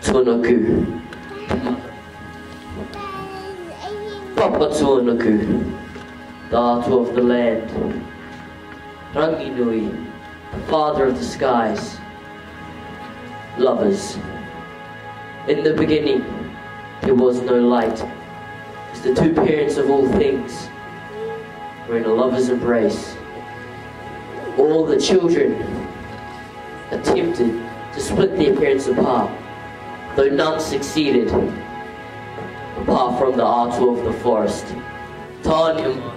Tunuku. Papa Tunuku, the author of the land. Ranginui, the father of the skies. Lovers. In the beginning, there was no light. As the two parents of all things were in a lover's embrace. All the children attempted to split their parents apart, though none succeeded, apart from the Atu of the forest. Tāne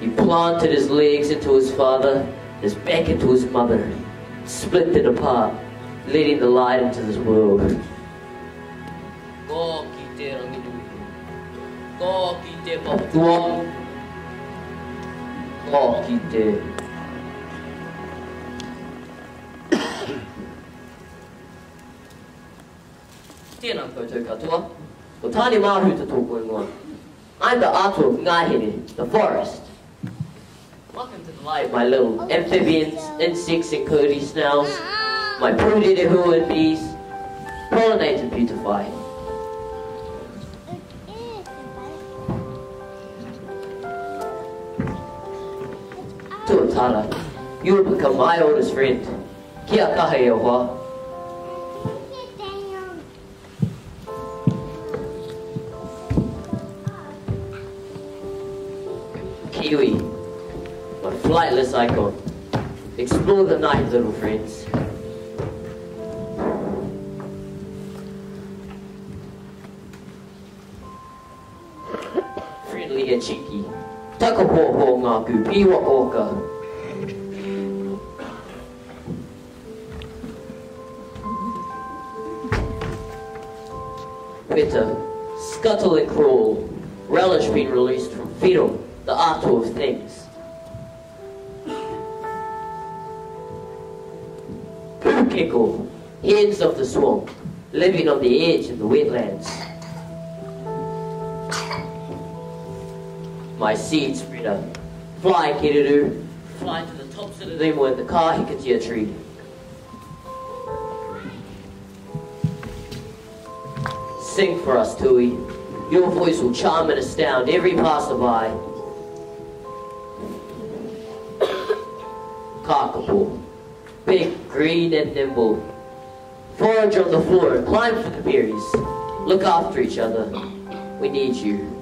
He planted his legs into his father, his back into his mother, split it apart, leading the light into this world. Ko ki I'm the Ato of the forest. Welcome to the light, my little amphibians, insects and curly snails, my prudidahu and bees, pollinate and beautify. Tuatara, you will become my oldest friend. Kia kahe e hoa. Kiwi, my flightless icon. Explore the night, little friends. Friendly and cheeky. Taka ho ngā piwa oka. Witter, scuttle and crawl, relish being released from fetal, the art of things. Pukeko, hens of the swamp, living on the edge of the wetlands. My seed spreader, fly kererū, fly to the tops of the demo in the kahikatea tree. Sing for us, Tui. Your voice will charm and astound every passerby. Big, green, and nimble. Forage on the floor, climb for the berries. Look after each other. We need you.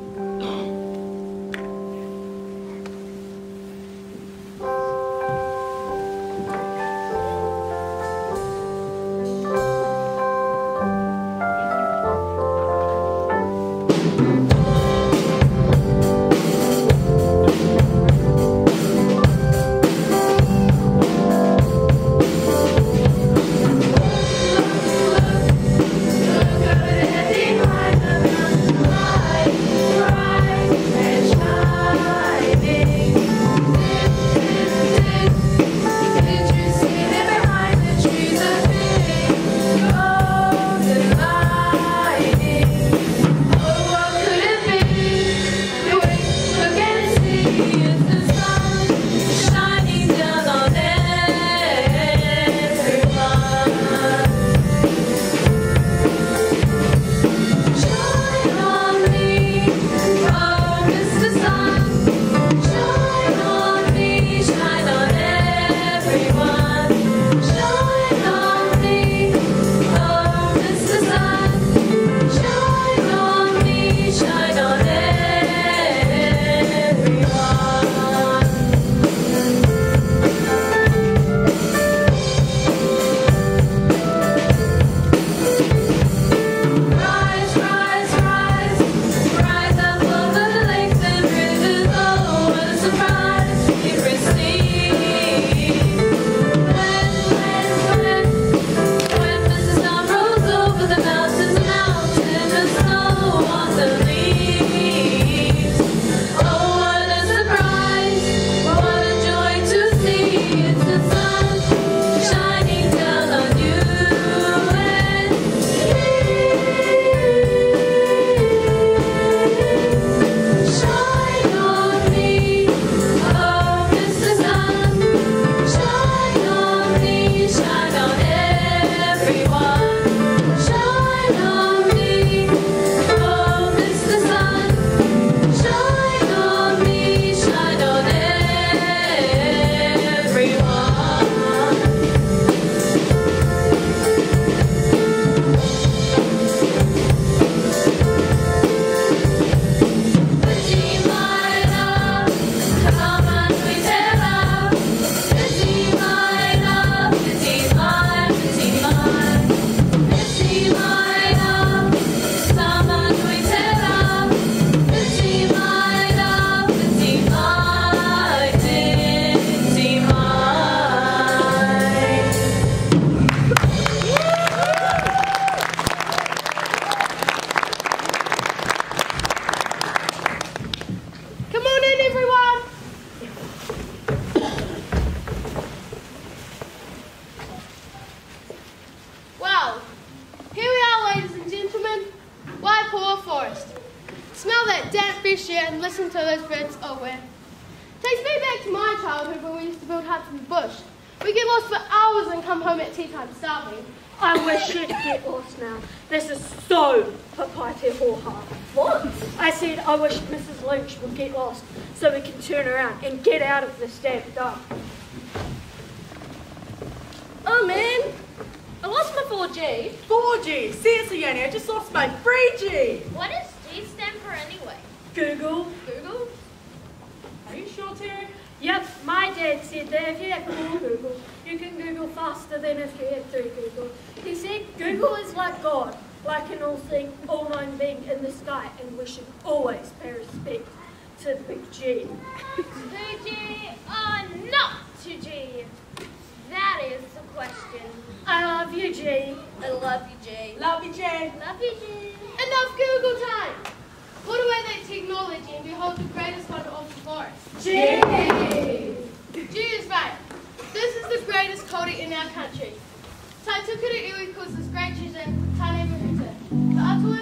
Smell that damp fish air and listen to those birds oh where. Takes me back to my childhood when we used to build huts in the bush. We get lost for hours and come home at tea time starving. I wish you'd get lost now. This is so Papaite Hoha. What? I said I wish Mrs. Lynch would get lost so we can turn around and get out of this damn dump. Oh man, I lost my 4G. 4G. Seriously, Yanni, I just lost my 3G. What is does Stand for anyway? Google. Google? Are you sure, Terry? Yep, my dad said that if you have four Google, you can Google faster than if you have three Google. He said Google is like God, like an all-seeing, all-knowing being in the sky, and we should always pay respect to the big G. 2G or uh, not 2G? That is question. I love you, G. I love you, G. Love you, Jay. Love you, G. Enough Google time! Put away that technology and behold the greatest wonder of the forest. G. G is right. This is the greatest culture in our country. Taitukura iwi causes great children, Tane Mahuta.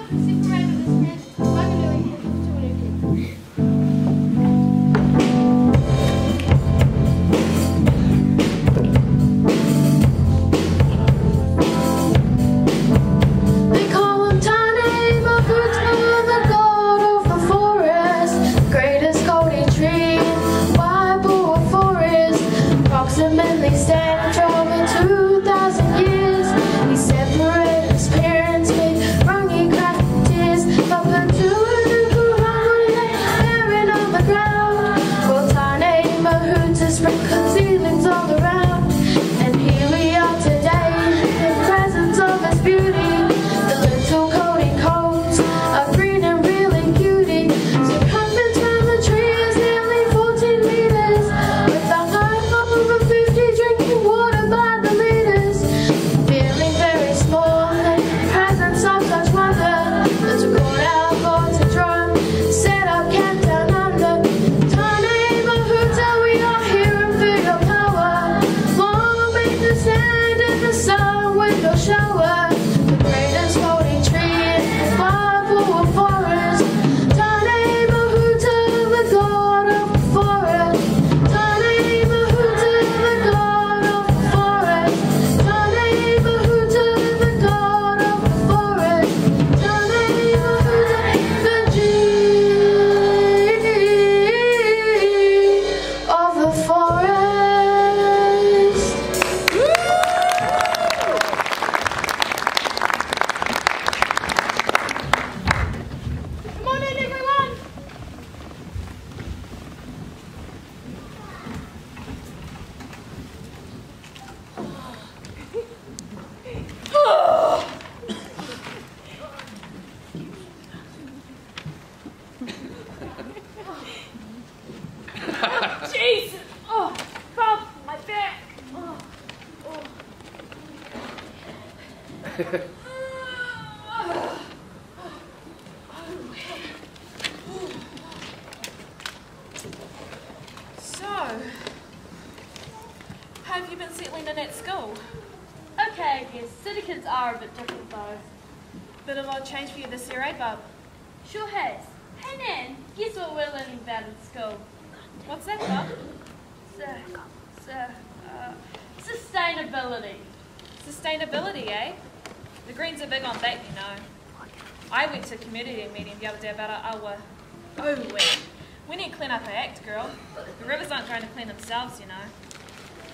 Clean up our act, girl. The rivers aren't going to clean themselves, you know.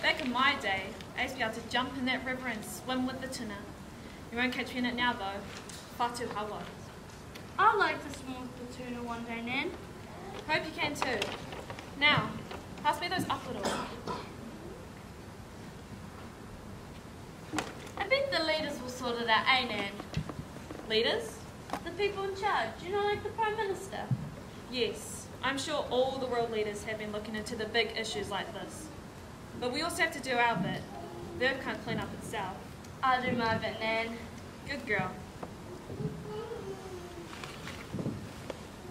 Back in my day, I used to be able to jump in that river and swim with the tuna. You won't catch me in it now though. Fatu hawa. I'd like to swim with the tuna one day, Nan. Hope you can too. Now, pass me those up little. I think the leaders will sort it out, eh Nan? Leaders? The people in charge, you know, like the Prime Minister. Yes, I'm sure all the world leaders have been looking into the big issues like this. But we also have to do our bit. The earth can't clean up itself. I'll do my bit, Nan. Good girl.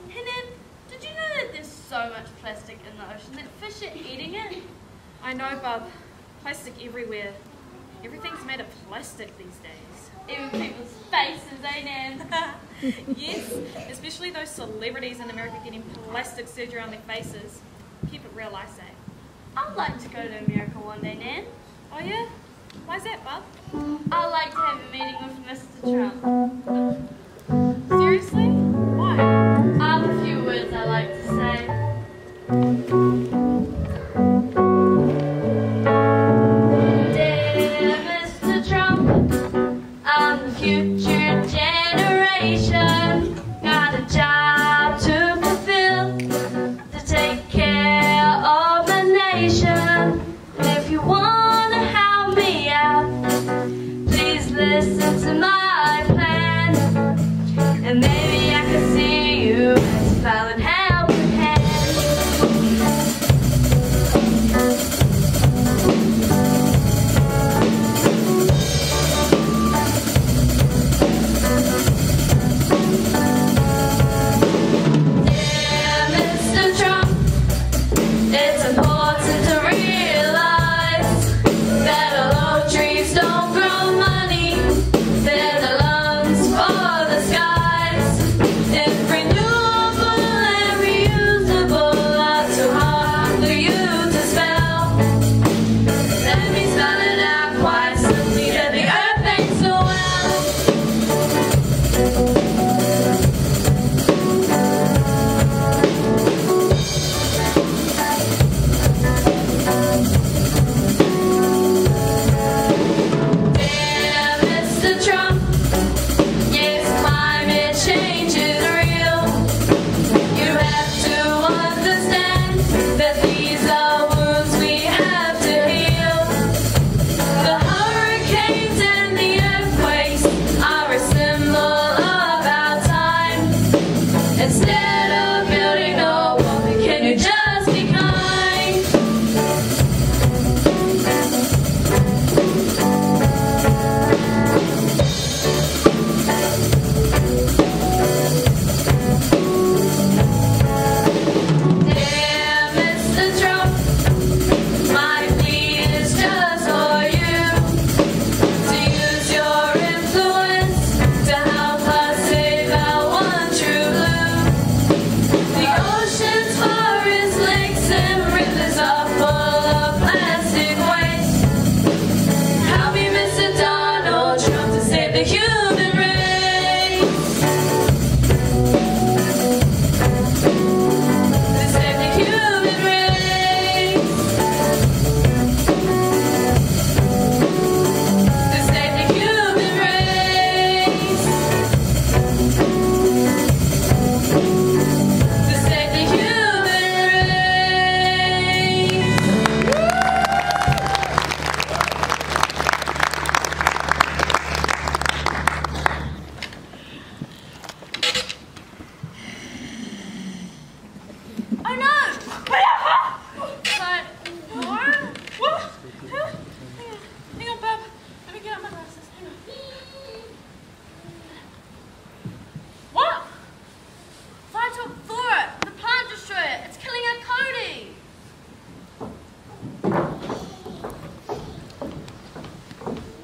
Hey Nan, did you know that there's so much plastic in the ocean that fish are eating it? I know, bub. Plastic everywhere. Everything's made of plastic these days. Even people's faces, ain't it? yes, especially those celebrities in America getting plastic surgery on their faces. Keep it real, I say. I'd like to go to America one day, Nan. Oh yeah? Why's that, bub? I'd like to have a meeting with Mr. Trump. Seriously? Why? I have a few words I'd like to say. I'm the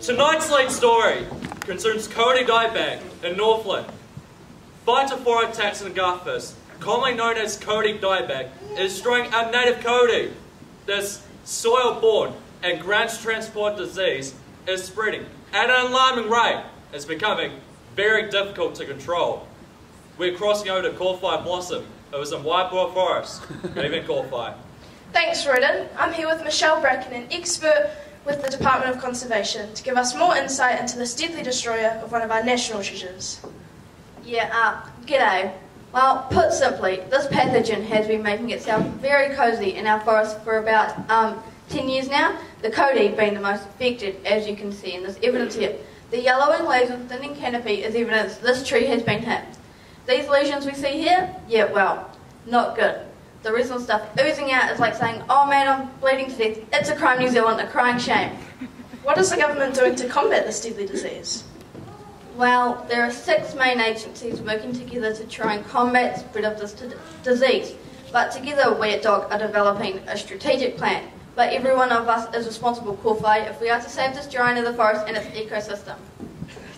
Tonight's lead story concerns Kauri Dieback in Northland. Phytophthora taxon Agathis, commonly known as Kauri dieback, is destroying our native Kauri. This soil-borne and ground transport disease is spreading at an alarming rate. It's becoming very difficult to control. We're crossing over to Kōwhai Blossom. It was in Waipoua Forest. Good evening, Kōwhai. Thanks, Roden. I'm here with Michelle Bracken, an expert with the Department of Conservation, to give us more insight into this deadly destroyer of one of our national treasures. Yeah, uh, g'day. Well, put simply, this pathogen has been making itself very cosy in our forest for about um, 10 years now, the Kauri being the most affected, as you can see in this evidence here. The yellowing leaves and thinning canopy is evidence this tree has been hit. These lesions we see here, yeah, well, not good. The original stuff oozing out is like saying, oh man, I'm bleeding to death. It's a crime, New Zealand, a crying shame. What is the government doing to combat this deadly disease? Well, there are six main agencies working together to try and combat the spread of this disease. But together, we at DOC are developing a strategic plan but every one of us is responsible, Kōwhai, if we are to save this giant of the forest and its ecosystem.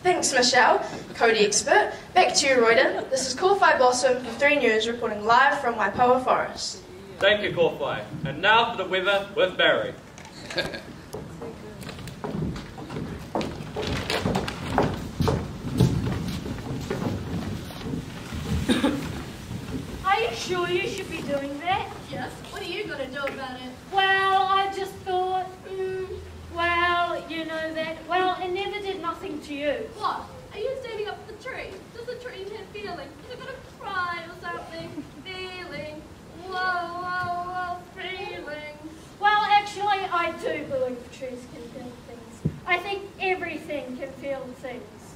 Thanks, Michelle, Kauri expert. Back to you, Royden. This is Kōwhai Blossom for 3 News reporting live from Waipoua Forest. Thank you, Kōwhai. And now for the weather with Barry. Are you sure you should be doing that? Yes. What are you going to do about it? Well, I just thought, mm, well, you know that. Well, it never did nothing to you. What? Are you standing up for the tree? Does the tree have feelings? Is it going to cry or something? Feelings. Whoa, whoa, whoa, feelings. Well, actually, I do believe trees can feel things. I think everything can feel things.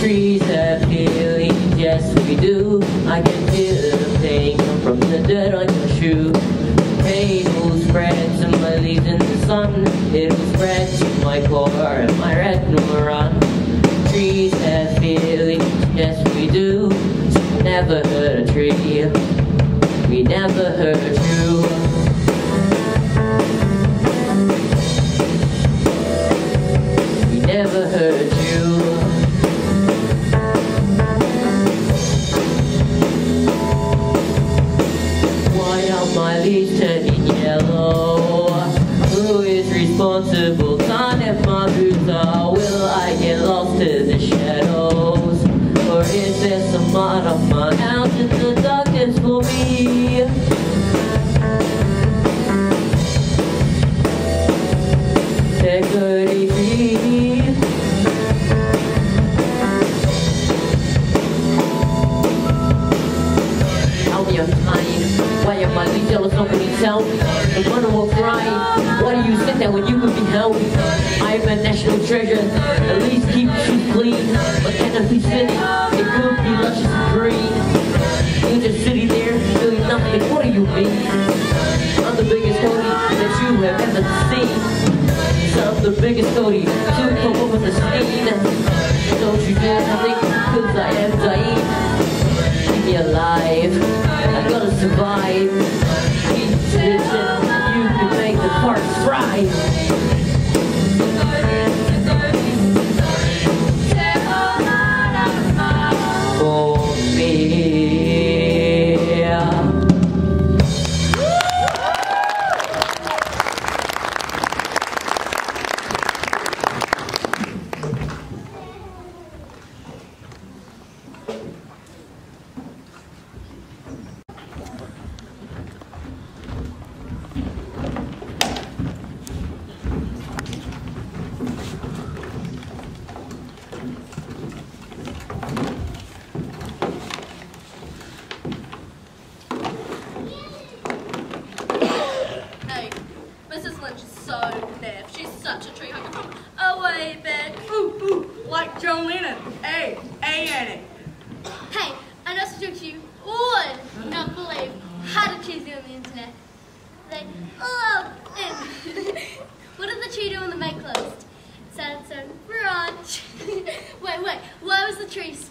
Have feelings, yes we do. I can feel the pain from the dirt on your shoe. Pain will spread to my leaves in the sun. It'll spread to my core and my retinal. Trees have feelings, yes we do. Never hurt a tree. We never hurt you. Are. Will I get lost in the shadows? Or is there some of my house in the darkness for me? Lying. Why am I tell me. You there when you could be held? I am a national treasure. At least keep you clean. But can I be sitting? It could be luscious and green. You're just sitting there doing nothing. What do you mean? I'm the biggest Kauri that you have ever seen. I'm the biggest Kauri to come with the scene. Don't you dare nothing,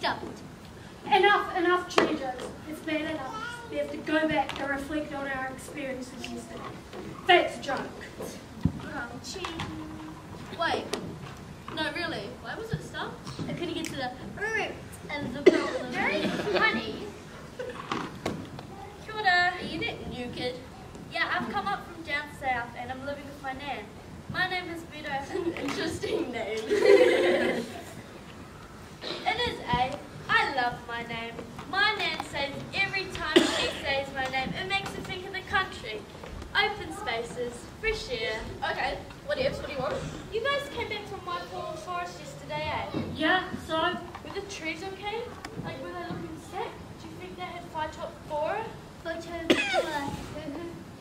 tree stumped? Enough, enough, treasures. It's bad enough. We have to go back and reflect on our experiences yesterday. That's a joke. Um, Crunchy. Wait. No, really. Why was it stopped? I couldn't get to the root of the problem. Very funny. Kia ora. Are you that new kid? Yeah, I've come up from down south and I'm living with my nan. My name is Beto. Interesting name. It is A. I love my name. My nan says every time she says my name, it makes her think of the country. Open spaces, fresh air. okay. What ifs? What do you want? You guys came back from Whitehall Forest yesterday, eh? Yeah, so Were the trees okay? Like, were they looking sick? Do you think they had phytop flora? Phytop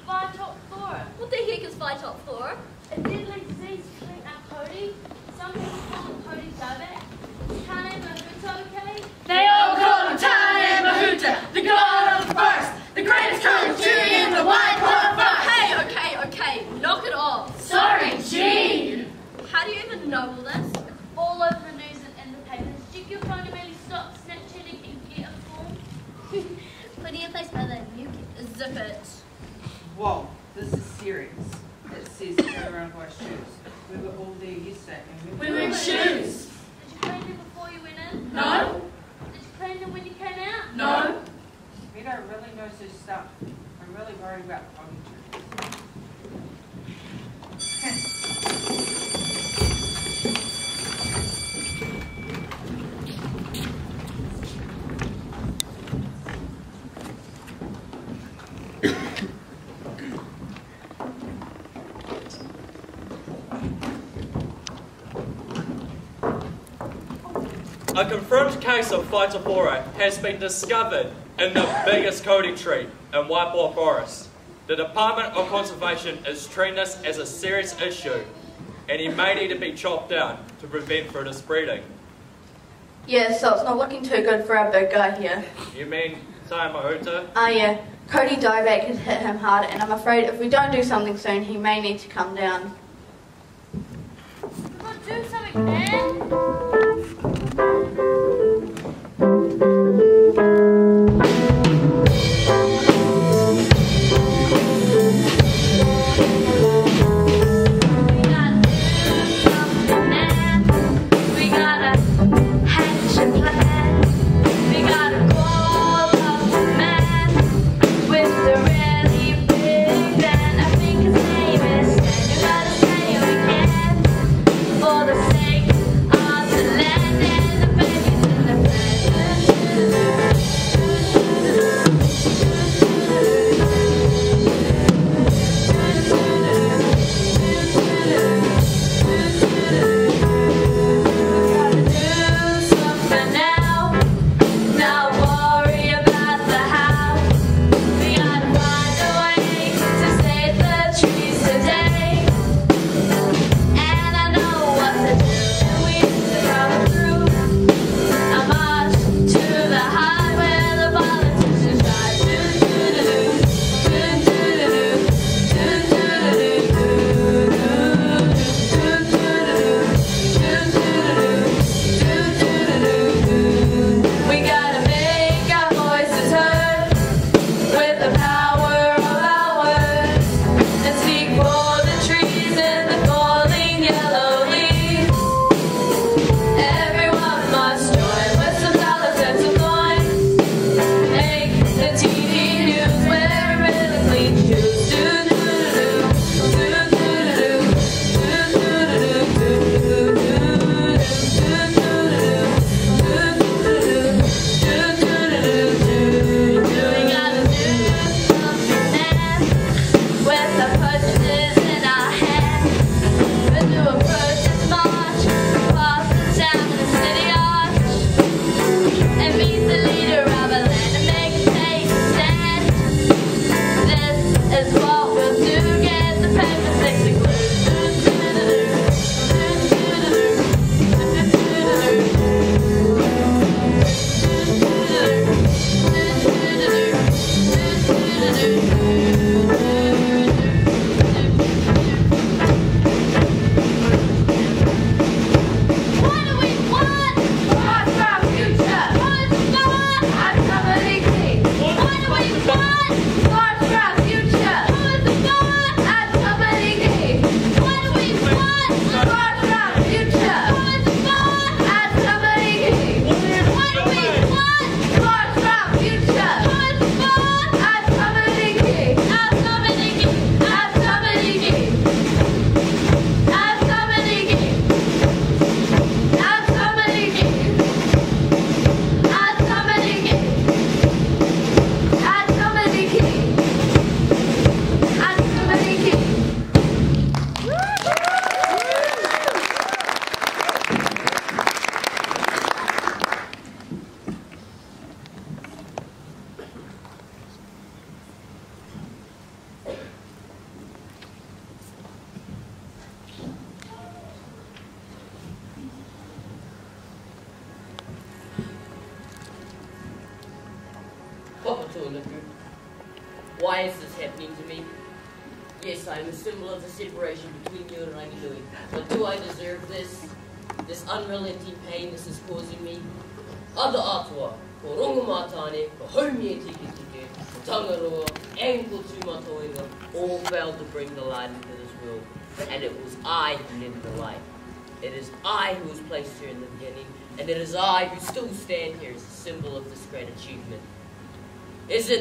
Phytop flora. What the heck is Phytop flora? A deadly disease killing our Kauri. Some people call it Kauri diabetic. Tane Mahuta, okay? They all call him Tane Mahuta, the god of the forest, the greatest coach tree in the white cloth forest. Hey, okay, okay. Knock it off. Sorry, Gene. How do you even know all this? All over the news and in the papers. Check your phone to maybe stop Snapchatting and get a form. Plenty of place by the new kid. Zip it. Whoa, this is serious. It says go around our shoes. We were all there yesterday and We were in shoes. Did you clean them before you went in? No, Did you clean them when you came out? no. Vito really knows his stuff. I'm really worried about potty A confirmed case of phytophthora has been discovered in the biggest Kauri tree in Waipoua Forest. The Department of Conservation is treating this as a serious issue and it may need to be chopped down to prevent further spreading. Yeah, so it's not looking too good for our big guy here. You mean Tane Mahuta? Ah, yeah. Kauri Dieback has hit him hard, and I'm afraid if we don't do something soon, he may need to come down. We'll do something, man! Thank you.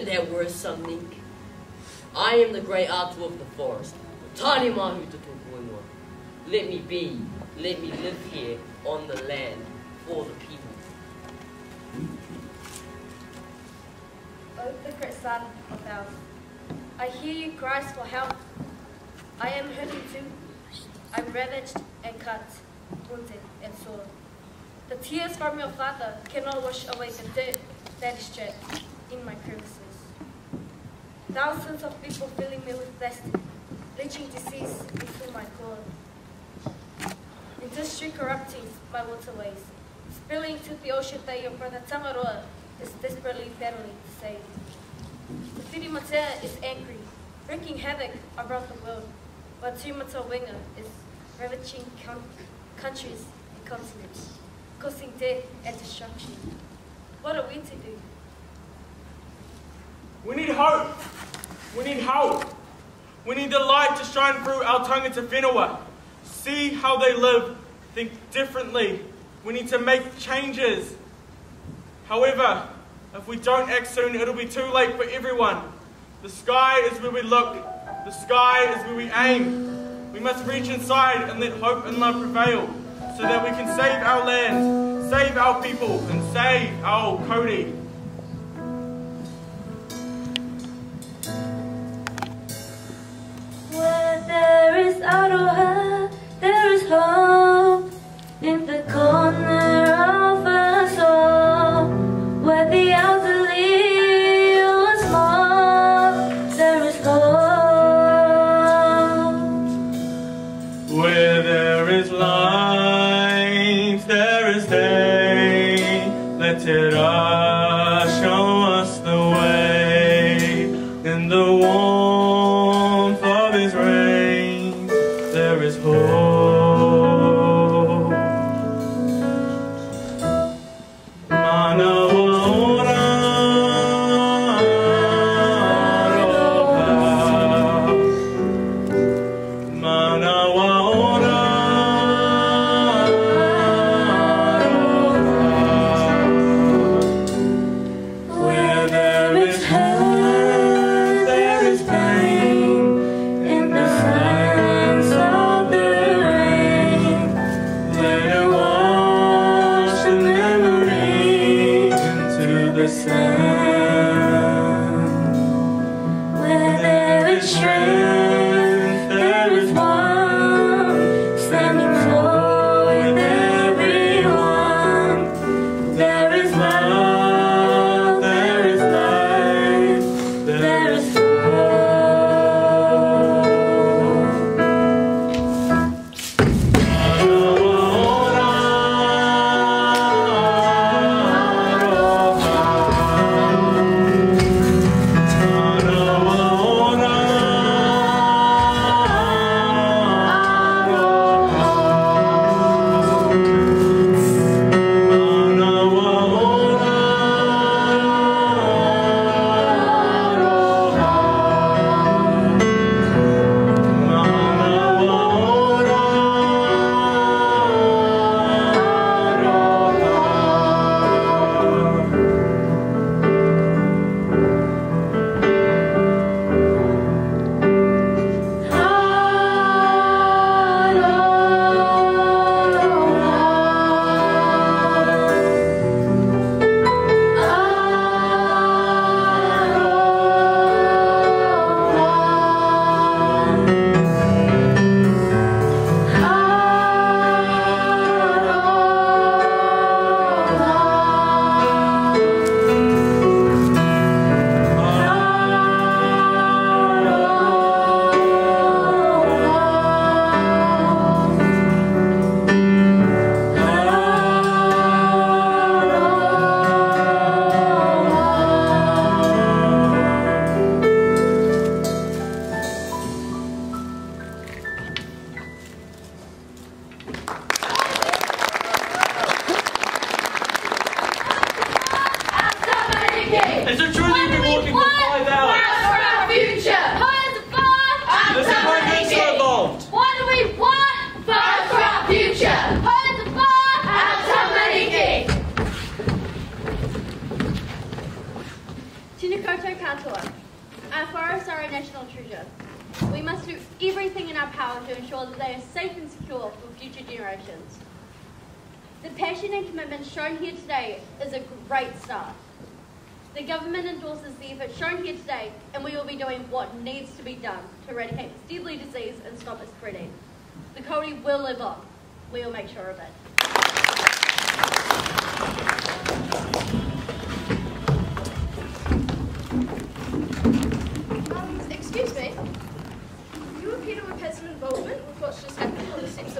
there were something. I am the great otter of the forest, Tāne Mahuta. Let me be, let me live here on the land for the people. O Picaret son of Alf, I hear you cries for help. I am hurting too. I'm ravaged and cut, wounded and sore. The tears from your father cannot wash away the dirt that is trapped in my crevices. Thousands of people filling me with pest, leaching disease into my core. Industry corrupting my waterways, spilling to the ocean that your brother Tangaroa is desperately battling to save. Tāwhirimātea is angry, wreaking havoc around the world, while Tūmatauenga is ravaging countries and continents, causing death and destruction. What are we to do? We need hope. We need help. We need the light to shine through our tangata whenua. See how they live, think differently. We need to make changes. However, if we don't act soon, it'll be too late for everyone. The sky is where we look. The sky is where we aim. We must reach inside and let hope and love prevail so that we can save our land, save our people, and save our Kauri.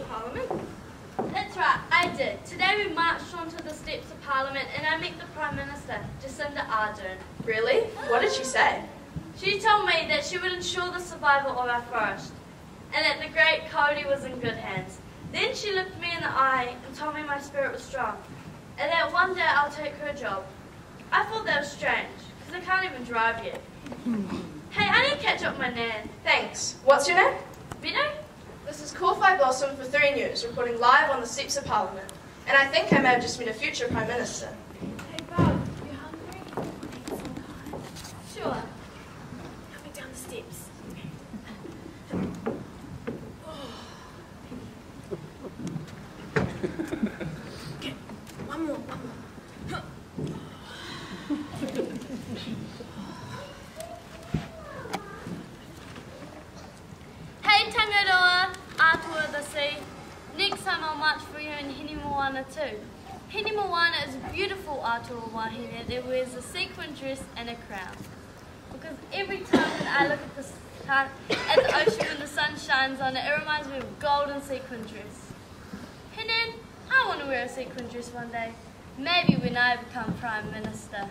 Parliament. That's right. I did. Today we marched onto the steps of Parliament and I met the Prime Minister, Jacinda Ardern. Really? What did she say? She told me that she would ensure the survival of our forest and that the great Kauri was in good hands. Then she looked me in the eye and told me my spirit was strong and that one day I'll take her job. I thought that was strange because I can't even drive yet. hey, I need to catch up with my nan. Thanks. What's your name? Vito? This is Kōwhai Blossom for 3 News, reporting live on the steps of Parliament. And I think I may have just met a future Prime Minister. Hey, Bob, you hungry? Sure. Help me down the steps. Okay, one more, one more. Hey Tangaroa, Atua the Sea. Next time I'll march for you in Hine Moana too. Hinemoana is a beautiful Atua wahine that wears a sequin dress and a crown. Because every time that I look at the, at the ocean when the sun shines on it, it reminds me of a golden sequin dress. Hinen, I want to wear a sequin dress one day. Maybe when I become Prime Minister.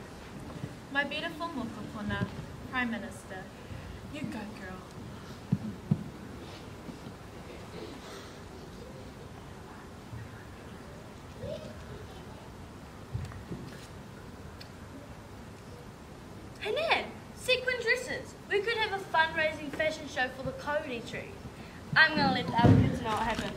My beautiful Mokopuna, Prime Minister. You go, girl. Hey Nan, sequin dresses. We could have a fundraising fashion show for the Kauri tree. I'm gonna let the other kids know what happened.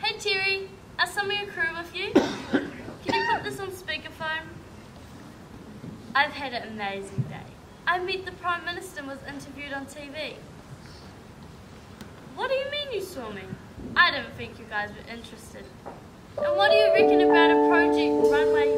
Hey Terry, are some of your crew with you? Can you put this on speakerphone? I've had an amazing day. I met the Prime Minister and was interviewed on TV. What do you mean you saw me? I didn't think you guys were interested. And what do you reckon about a project runway